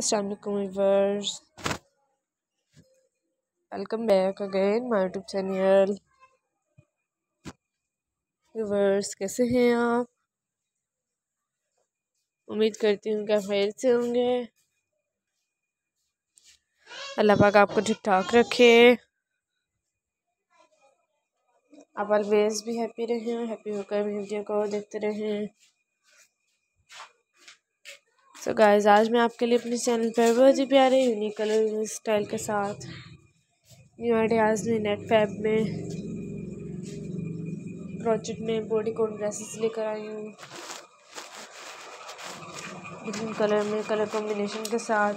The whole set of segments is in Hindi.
Assalamualaikum viewers welcome back again, my youtube channel. Viewers कैसे हैं आप? उम्मीद करती हूँ कि खैर से होंगे। अल्लाह पाक आपको ठीक ठाक रखे। आप ऑलवेज भी हैप्पी रहें हैप्पी होकर वीडियो को देखते रहें। सो so गाइस आज मैं आपके लिए अपने चैनल पर बहुत ही प्यारे यूनिक कलर स्टाइल के साथ। न्यू आइडियाज़ में नेट फैब में प्रोजेक्ट में बॉडी कॉन ड्रेसेस लेकर आई हूँ। डिफरेंट कलर में कलर कॉम्बिनेशन के साथ।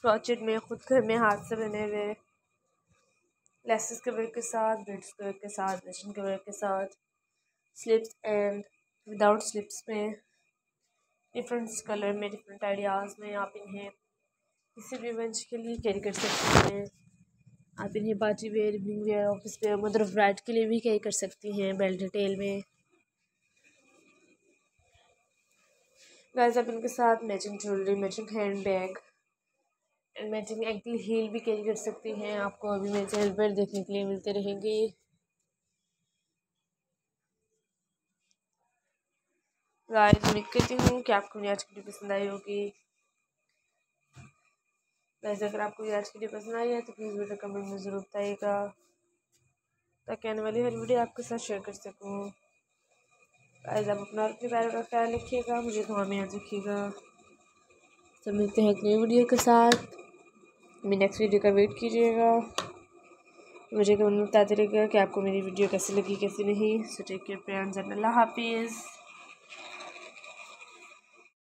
प्रोजेक्ट में, खुद घर में हाथ से बने हुए। लेसेस के वर्क के साथ ब्रिड्स के वर्क के साथ वेस्टर्न के वर्क के साथ। स्लिप्स एंड विदाउट स्लिप्स में डिफरेंट कलर में डिफरेंट आइडियाज़ में आप इन्हें किसी भी मंच के लिए कैरी कर सकती हैं। आप इन्हें party wear evening wear office wear mother of bride के लिए भी कैरी कर सकती हैं बेल्ट डिटेल में। गाइस आप इनके साथ matching jewellery matching handbag and matching ankle heel भी कैरी कर सकती हैं। आपको अभी मेरे चैनल देखने के लिए मिलते रहेंगे। गाइस उम्मीद करती हूँ कि आपको मेरी आज की वीडियो पसंद आई होगी। गाइस अगर आपको मेरी आज की वीडियो पसंद आई है तो प्लीज़ वीडियो कमेंट में ज़रूर बताइएगा, ताकि आने वाली हर वीडियो आपके साथ शेयर कर सकूँ। गाइस आप अपना अपने प्यारों का ख्याल रखिएगा, मुझे दुआ में याद रखिएगा। तो मिलते हैं एक नई वीडियो के साथ। मेरी नेक्स्ट वीडियो का वेट कीजिएगा। मुझे कमेंट में बताते रहिएगा कि आपको मेरी वीडियो कैसी लगी, कैसी नहीं। सो टेक केयर फ्रेंड्स अल्लाह हाफिज़